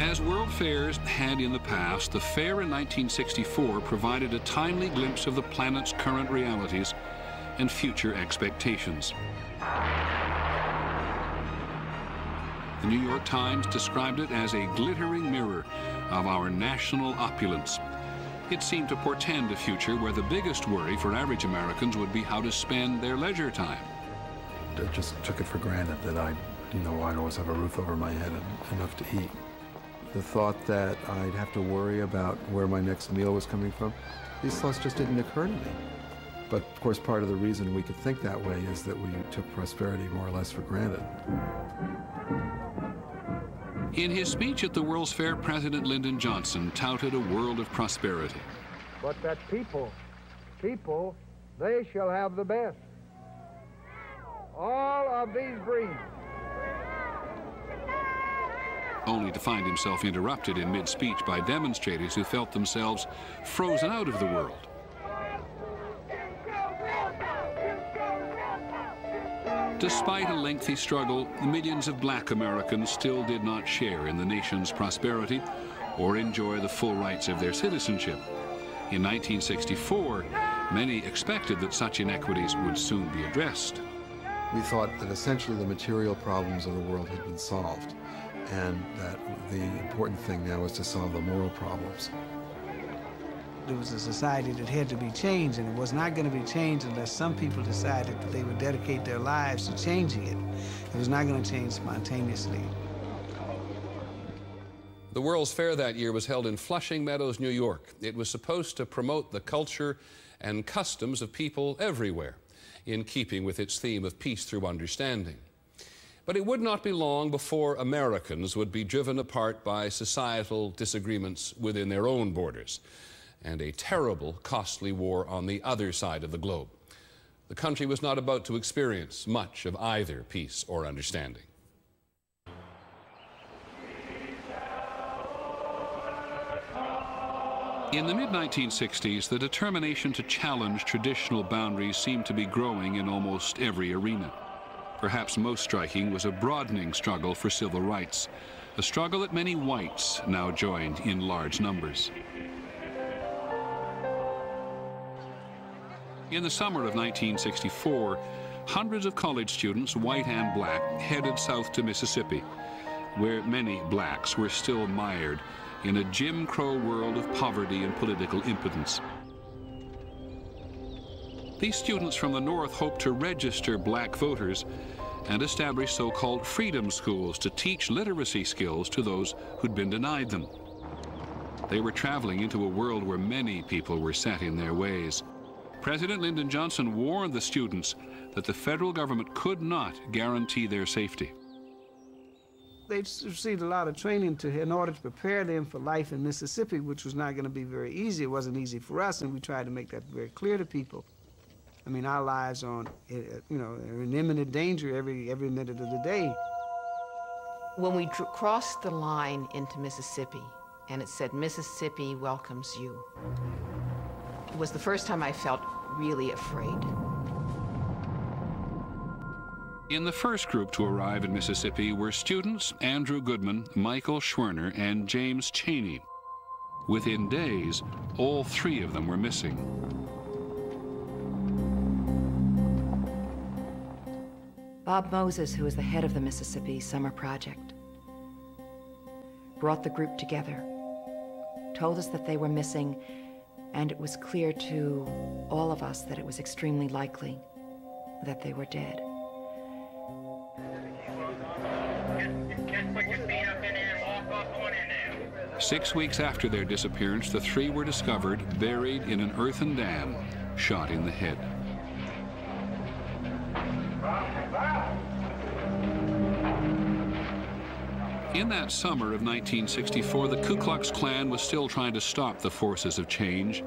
As world fairs had in the past, the fair in 1964 provided a timely glimpse of the planet's current realities and future expectations. The New York Times described it as a glittering mirror of our national opulence. It seemed to portend a future where the biggest worry for average Americans would be how to spend their leisure time. I just took it for granted that I, you know, I'd always have a roof over my head and enough to eat. The thought that I'd have to worry about where my next meal was coming from, these thoughts just didn't occur to me. But of course, part of the reason we could think that way is that we took prosperity more or less for granted. In his speech at the World's Fair, President Lyndon Johnson touted a world of prosperity. But that people, people, they shall have the best. All of these breeds. Only to find himself interrupted in mid-speech by demonstrators who felt themselves frozen out of the world. Despite a lengthy struggle, millions of black Americans still did not share in the nation's prosperity or enjoy the full rights of their citizenship. In 1964, many expected that such inequities would soon be addressed. We thought that essentially the material problems of the world had been solved, and that the important thing now was to solve the moral problems. It was a society that had to be changed, and it was not going to be changed unless some people decided that they would dedicate their lives to changing it. It was not going to change spontaneously. The World's Fair that year was held in Flushing Meadows, New York. It was supposed to promote the culture and customs of people everywhere, in keeping with its theme of peace through understanding. But it would not be long before Americans would be driven apart by societal disagreements within their own borders and a terrible, costly war on the other side of the globe. The country was not about to experience much of either peace or understanding. In the mid-1960s, the determination to challenge traditional boundaries seemed to be growing in almost every arena. Perhaps most striking was a broadening struggle for civil rights, a struggle that many whites now joined in large numbers. In the summer of 1964, hundreds of college students, white and black, headed south to Mississippi, where many blacks were still mired in a Jim Crow world of poverty and political impotence. These students from the North hoped to register black voters and establish so-called freedom schools to teach literacy skills to those who'd been denied them. They were traveling into a world where many people were set in their ways. President Lyndon Johnson warned the students that the federal government could not guarantee their safety. They received a lot of training to, in order to prepare them for life in Mississippi, which was not going to be very easy. It wasn't easy for us, and we tried to make that very clear to people. I mean, our lives are, on, eh, eh, you know, are in imminent danger every every minute of the day. When we crossed the line into Mississippi, and it said, Mississippi welcomes you, it was the first time I felt really afraid. In the first group to arrive in Mississippi were students Andrew Goodman, Michael Schwerner, and James Chaney. Within days, all three of them were missing. Bob Moses, who is the head of the Mississippi Summer Project, brought the group together, told us that they were missing and it was clear to all of us that it was extremely likely that they were dead. Six weeks after their disappearance, the three were discovered buried in an earthen dam, shot in the head. In that summer of 1964, the Ku Klux Klan was still trying to stop the forces of change.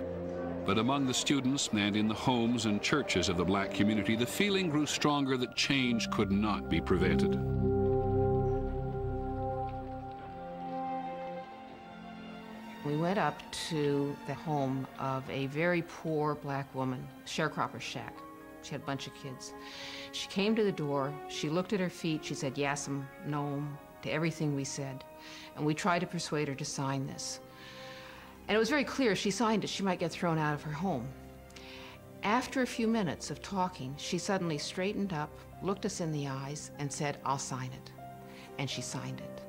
But among the students and in the homes and churches of the black community, the feeling grew stronger that change could not be prevented. We went up to the home of a very poor black woman, sharecropper shack. She had a bunch of kids. She came to the door, she looked at her feet, she said, Yassam, Noam, to everything we said. And we tried to persuade her to sign this. And it was very clear if she signed it, she might get thrown out of her home. After a few minutes of talking, she suddenly straightened up, looked us in the eyes, and said, I'll sign it. And she signed it.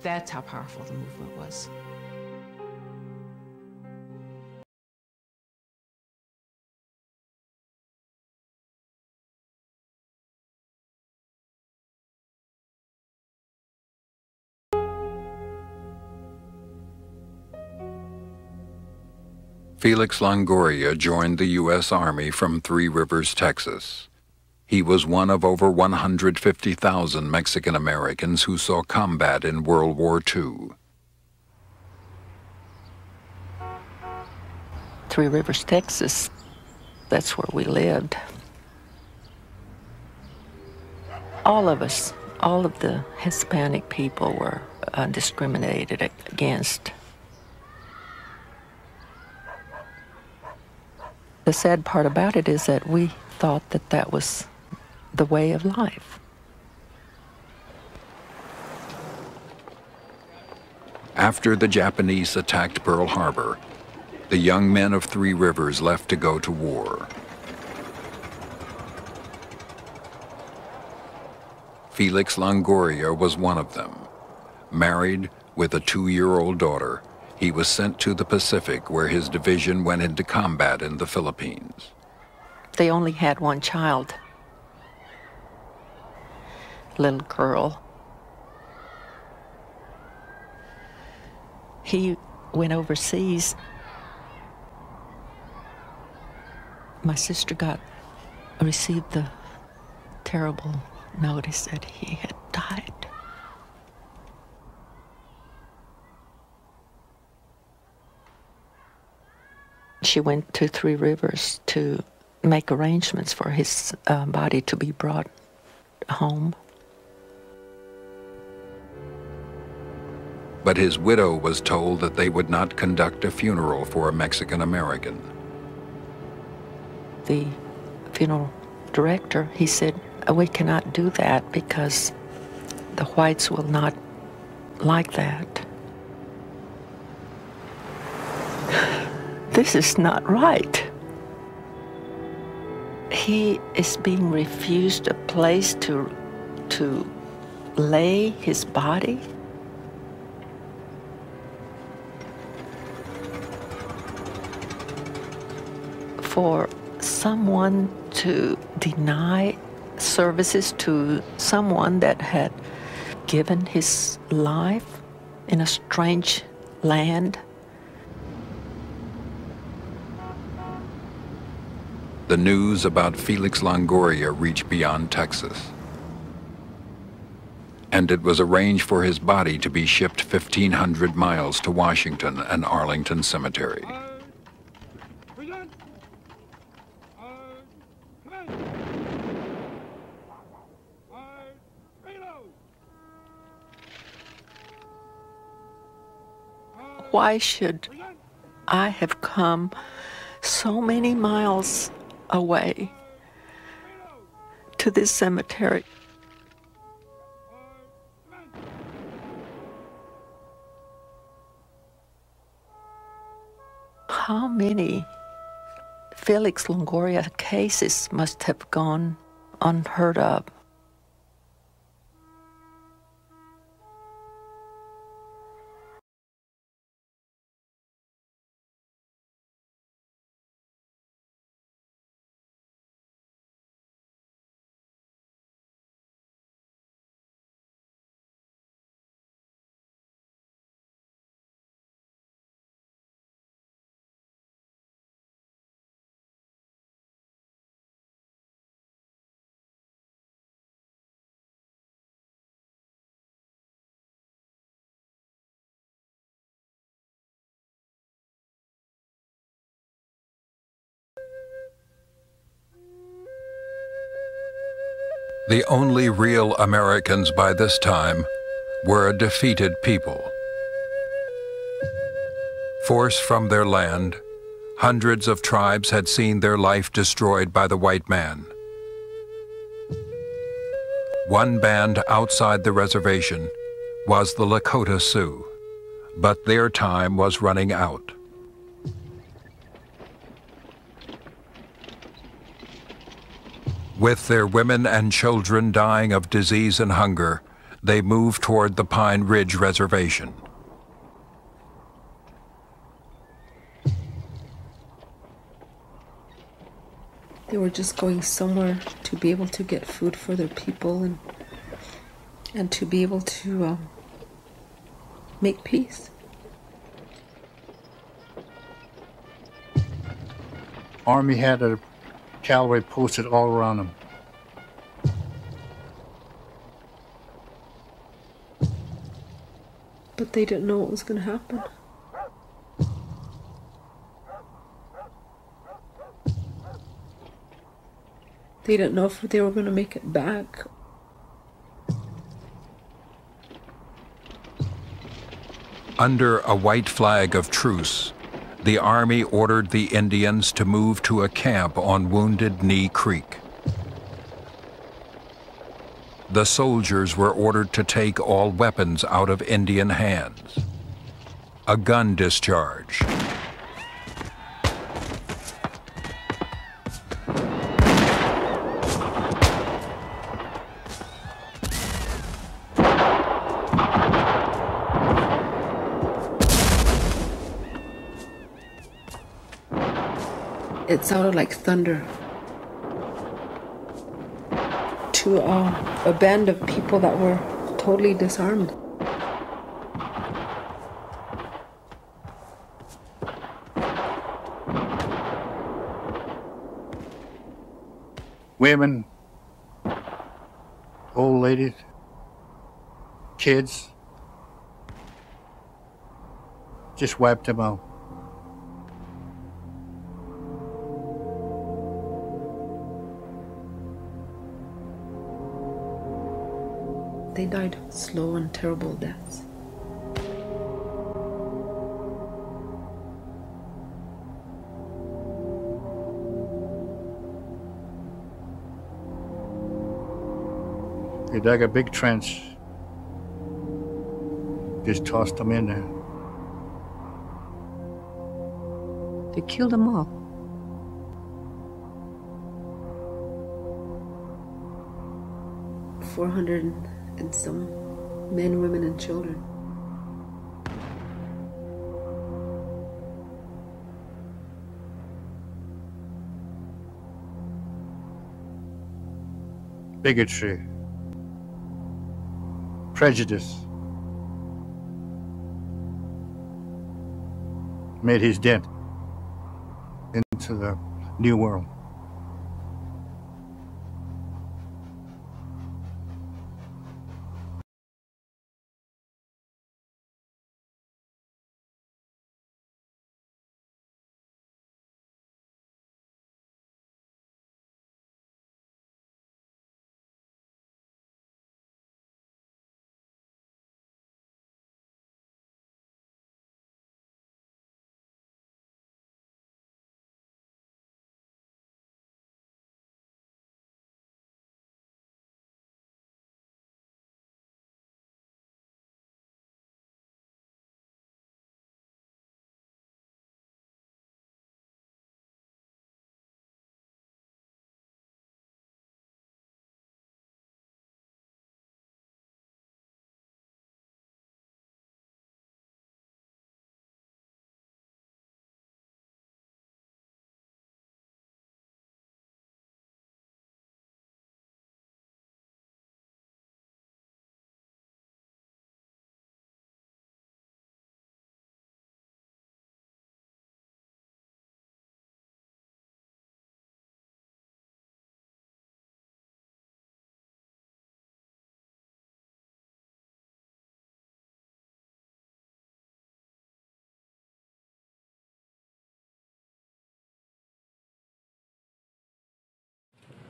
That's how powerful the movement was. Felix Longoria joined the U.S. Army from Three Rivers, Texas. He was one of over 150,000 Mexican Americans who saw combat in World War II. Three Rivers, Texas, that's where we lived. All of us, all of the Hispanic people were uh, discriminated against. The sad part about it is that we thought that that was the way of life. After the Japanese attacked Pearl Harbor, the young men of Three Rivers left to go to war. Felix Longoria was one of them. Married with a two-year-old daughter, he was sent to the Pacific where his division went into combat in the Philippines. They only had one child, little girl. He went overseas. My sister got received the terrible notice that he had died. She went to Three Rivers to make arrangements for his uh, body to be brought home. But his widow was told that they would not conduct a funeral for a Mexican American. The funeral director, he said, we cannot do that because the whites will not like that. This is not right. He is being refused a place to, to lay his body. For someone to deny services to someone that had given his life in a strange land the news about Felix Longoria reached beyond Texas. And it was arranged for his body to be shipped 1,500 miles to Washington and Arlington Cemetery. Why should I have come so many miles away to this cemetery. How many Felix Longoria cases must have gone unheard of? The only real Americans by this time were a defeated people. Forced from their land, hundreds of tribes had seen their life destroyed by the white man. One band outside the reservation was the Lakota Sioux, but their time was running out. With their women and children dying of disease and hunger, they moved toward the Pine Ridge Reservation. They were just going somewhere to be able to get food for their people and and to be able to um, make peace. Army had a cavalry posted all around them. But they didn't know what was going to happen. They didn't know if they were going to make it back. Under a white flag of truce, the Army ordered the Indians to move to a camp on Wounded Knee Creek. The soldiers were ordered to take all weapons out of Indian hands. A gun discharge. It sounded like thunder. To uh, a band of people that were totally disarmed. Women, old ladies, kids, just wiped them out. Terrible deaths. They dug a big trench, just tossed them in there. They killed them all. Four hundred and some men, women, and children. Bigotry, prejudice made his dent into the new world.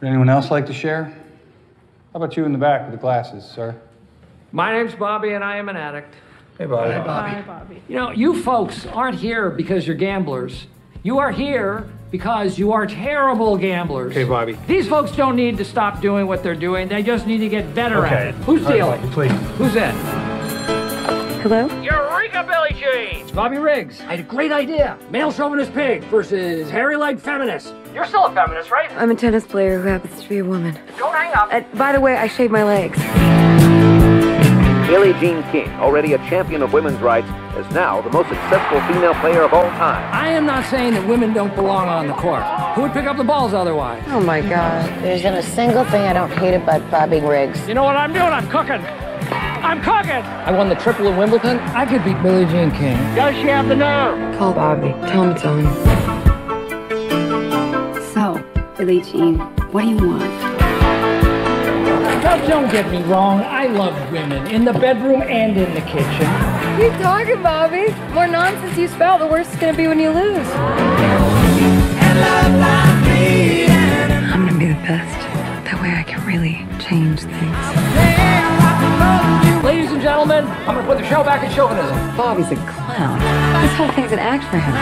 Would anyone else like to share? How about you in the back with the glasses, sir? My name's Bobby, and I am an addict. Hey, Bobby. Hi, Bobby. You know, you folks aren't here because you're gamblers. You are here because you are terrible gamblers. Okay, Bobby. These folks don't need to stop doing what they're doing. They just need to get better at Okay. it. Who's All right, dealing? Bobby, please. Who's in? Hello? Eureka, Billie Jean! It's Bobby Riggs. I had a great idea. Male chauvinist pig versus hairy-legged feminist. You're still a feminist, right? I'm a tennis player who happens to be a woman. Don't hang up. Uh, by the way, I shave my legs. Billie Jean King, already a champion of women's rights, is now the most successful female player of all time. I am not saying that women don't belong on the court. Who would pick up the balls otherwise? Oh my god. There isn't a single thing I don't hate about Bobby Riggs. You know what I'm doing? I'm cooking. I'm cooking. I won the triple in Wimbledon. I could beat Billie Jean King. Does she have the nerve? Call Bobby. Tell him it's on. So, Billie Jean, what do you want? Now, don't get me wrong. I love women in the bedroom and in the kitchen. Keep talking, Bobby. The more nonsense you spout, the worse it's gonna be when you lose. I'm gonna be the best. That way I can really change things. Ladies and gentlemen, I'm going to put the show back in chauvinism. Bobby's a clown. This whole thing's an act for him.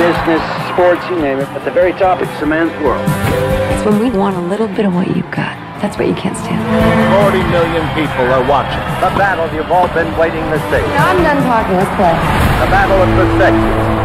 Business, sports, you name it. At the very top, it's the man's world. It's when we want a little bit of what you've got. That's what you can't stand. 40 million people are watching. The battle you've all been waiting to see. I'm done talking. Let's play. The battle of the sexes.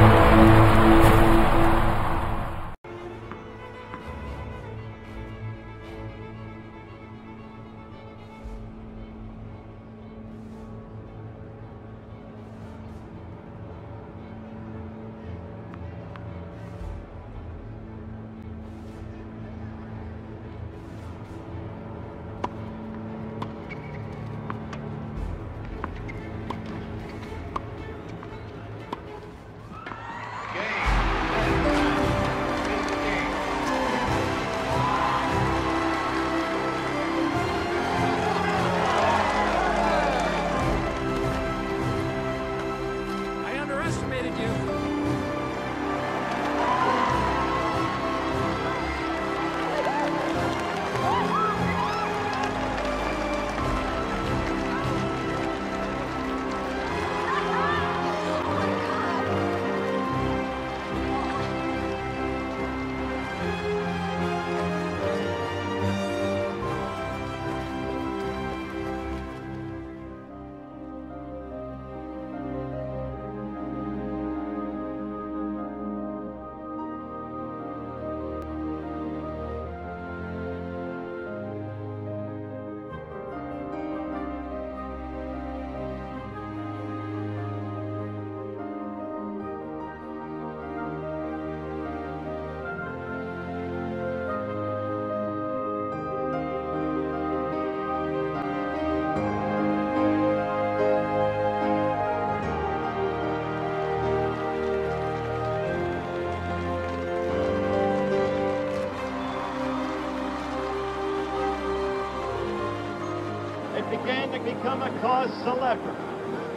Become a cause celebre.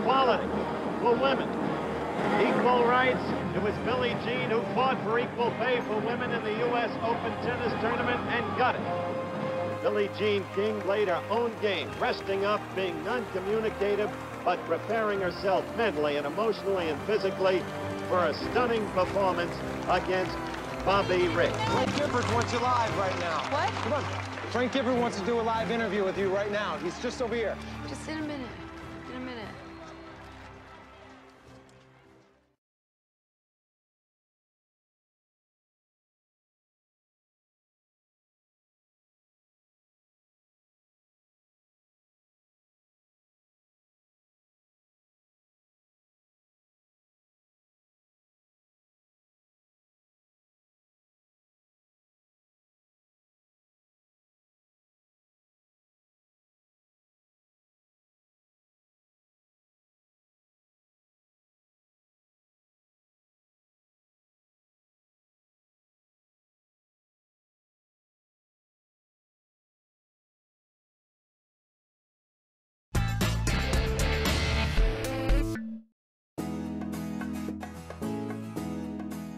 Equality for women. Equal rights. It was Billie Jean who fought for equal pay for women in the U.S. Open tennis tournament and got it. Billie Jean King played her own game, resting up, being non-communicative, but preparing herself mentally and emotionally and physically for a stunning performance against Bobby Riggs. Frank Gifford wants you live right now. What? Come on. Frank Gifford wants to do a live interview with you right now. He's just over here. Just in a minute. In a minute.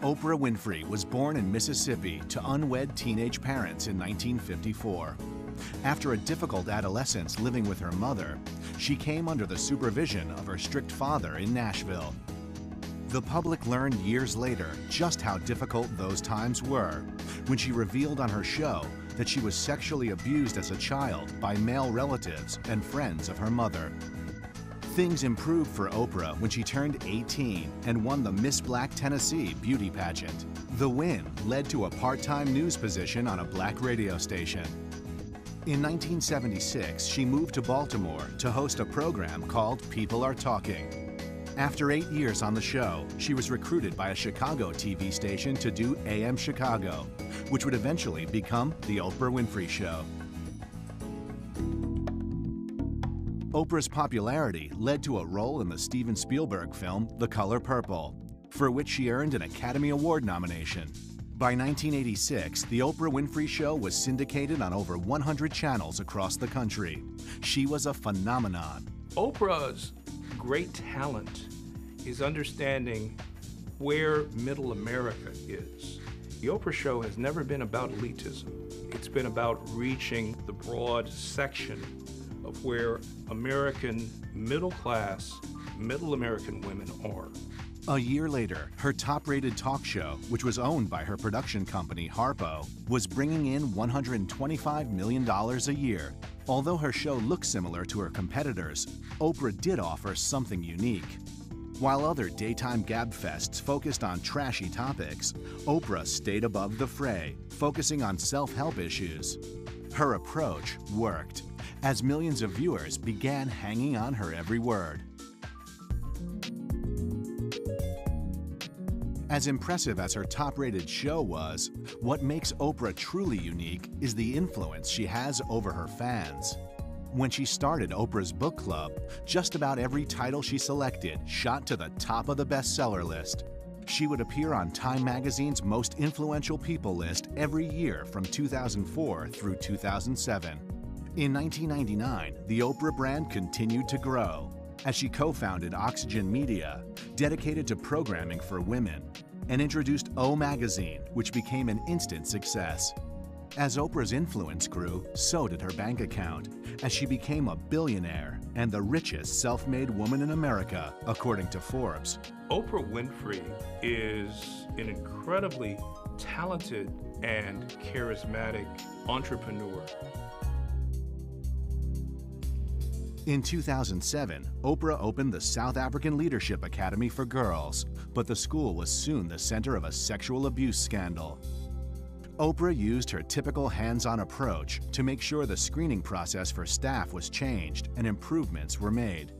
Oprah Winfrey was born in Mississippi to unwed teenage parents in 1954. After a difficult adolescence living with her mother, she came under the supervision of her strict father in Nashville. The public learned years later just how difficult those times were when she revealed on her show that she was sexually abused as a child by male relatives and friends of her mother. Things improved for Oprah when she turned 18 and won the Miss Black Tennessee beauty pageant. The win led to a part-time news position on a black radio station. In 1976, she moved to Baltimore to host a program called People Are Talking. After eight years on the show, she was recruited by a Chicago TV station to do AM Chicago, which would eventually become The Oprah Winfrey Show. Oprah's popularity led to a role in the Steven Spielberg film The Color Purple, for which she earned an Academy Award nomination. By 1986, The Oprah Winfrey Show was syndicated on over 100 channels across the country. She was a phenomenon. Oprah's great talent is understanding where middle America is. The Oprah Show has never been about elitism. It's been about reaching the broad section of where American middle class, middle American women are. A year later, her top rated talk show, which was owned by her production company Harpo, was bringing in $125 million a year. Although her show looked similar to her competitors, Oprah did offer something unique. While other daytime gabfests focused on trashy topics, Oprah stayed above the fray, focusing on self help issues. Her approach worked, as millions of viewers began hanging on her every word. As impressive as her top rated show was, what makes Oprah truly unique is the influence she has over her fans. When she started Oprah's book club, just about every title she selected shot to the top of the bestseller list. She would appear on Time magazine's most influential people list every year from 2004 through 2007. In 1999, the Oprah brand continued to grow as she co-founded Oxygen Media, dedicated to programming for women, and introduced O Magazine, which became an instant success. As Oprah's influence grew, so did her bank account, as she became a billionaire and the richest self-made woman in America, according to Forbes. Oprah Winfrey is an incredibly talented and charismatic entrepreneur. In 2007, Oprah opened the South African Leadership Academy for Girls, but the school was soon the center of a sexual abuse scandal. Oprah used her typical hands-on approach to make sure the screening process for staff was changed and improvements were made.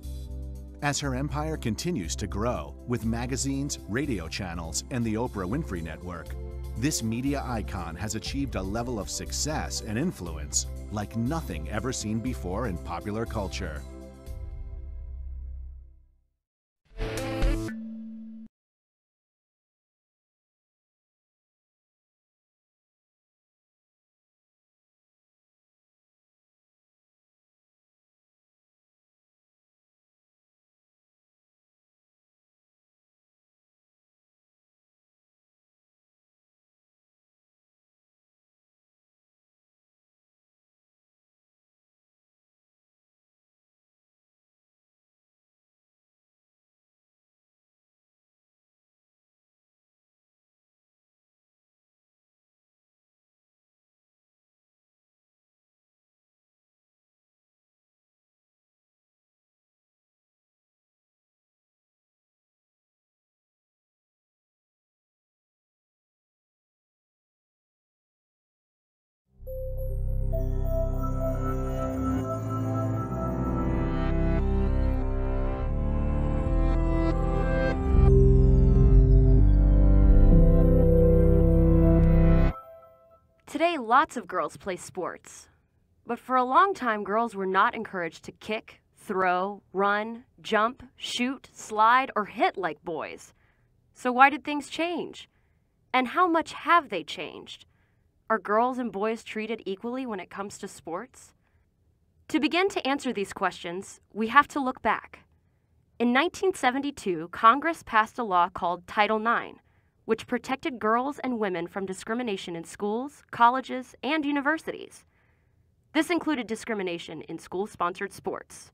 As her empire continues to grow, with magazines, radio channels, and the Oprah Winfrey Network, this media icon has achieved a level of success and influence like nothing ever seen before in popular culture. Today, lots of girls play sports. But for a long time, girls were not encouraged to kick, throw, run, jump, shoot, slide, or hit like boys. So why did things change? And how much have they changed? Are girls and boys treated equally when it comes to sports? To begin to answer these questions, we have to look back. In 1972, Congress passed a law called Title IX, which protected girls and women from discrimination in schools, colleges, and universities. This included discrimination in school sponsored sports.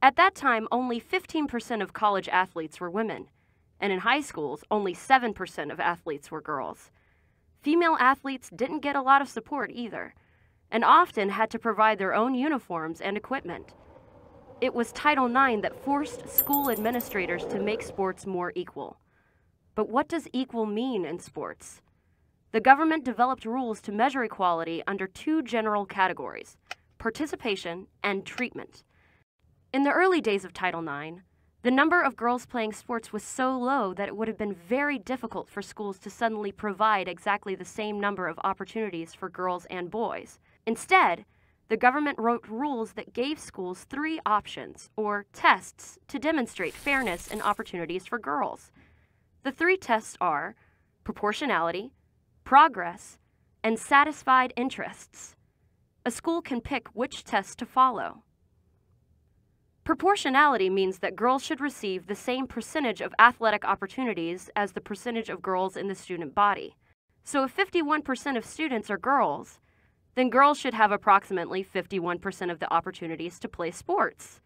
At that time, only 15% of college athletes were women, and in high schools, only 7% of athletes were girls. Female athletes didn't get a lot of support either, and often had to provide their own uniforms and equipment. It was Title IX that forced school administrators to make sports more equal. But what does equal mean in sports? The government developed rules to measure equality under two general categories participation and treatment. In the early days of Title IX, the number of girls playing sports was so low that it would have been very difficult for schools to suddenly provide exactly the same number of opportunities for girls and boys. Instead, the government wrote rules that gave schools three options, or tests, to demonstrate fairness and opportunities for girls. The three tests are proportionality, progress, and satisfied interests. A school can pick which test to follow. Proportionality means that girls should receive the same percentage of athletic opportunities as the percentage of girls in the student body. So if 51% of students are girls, then girls should have approximately 51% of the opportunities to play sports.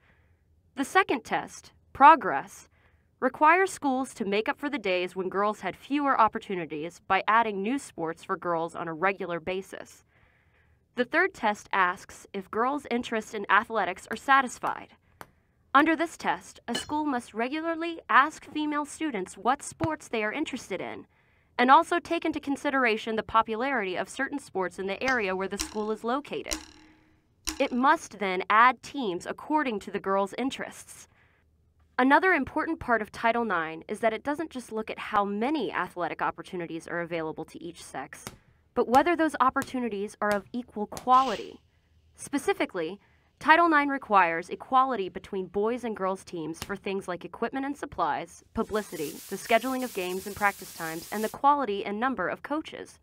The second test, progress, requires schools to make up for the days when girls had fewer opportunities by adding new sports for girls on a regular basis. The third test asks if girls' interests in athletics are satisfied. Under this test, a school must regularly ask female students what sports they are interested in and also take into consideration the popularity of certain sports in the area where the school is located. It must then add teams according to the girls' interests. Another important part of Title IX is that it doesn't just look at how many athletic opportunities are available to each sex, but whether those opportunities are of equal quality. Specifically, Title IX requires equality between boys and girls teams for things like equipment and supplies, publicity, the scheduling of games and practice times, and the quality and number of coaches.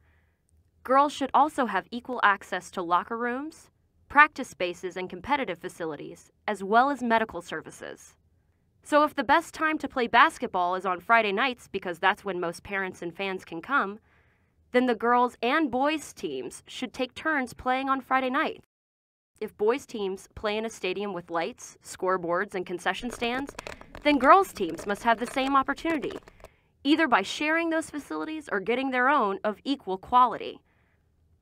Girls should also have equal access to locker rooms, practice spaces, and competitive facilities, as well as medical services. So, if the best time to play basketball is on Friday nights because that's when most parents and fans can come, then the girls and boys teams should take turns playing on Friday nights. If boys' teams play in a stadium with lights, scoreboards, and concession stands, then girls' teams must have the same opportunity, either by sharing those facilities or getting their own of equal quality.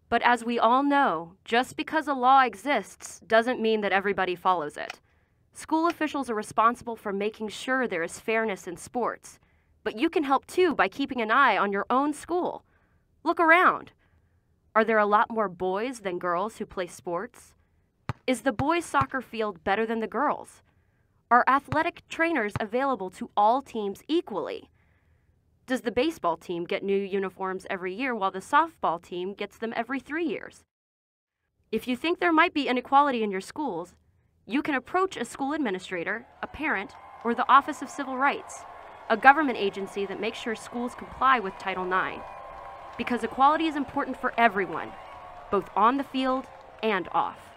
But as we all know, just because a law exists doesn't mean that everybody follows it. School officials are responsible for making sure there is fairness in sports, but you can help too by keeping an eye on your own school. Look around. Are there a lot more boys than girls who play sports? Is the boys' soccer field better than the girls? Are athletic trainers available to all teams equally? Does the baseball team get new uniforms every year while the softball team gets them every three years? If you think there might be inequality in your schools, you can approach a school administrator, a parent, or the Office of Civil Rights, a government agency that makes sure schools comply with Title IX. Because equality is important for everyone, both on the field and off.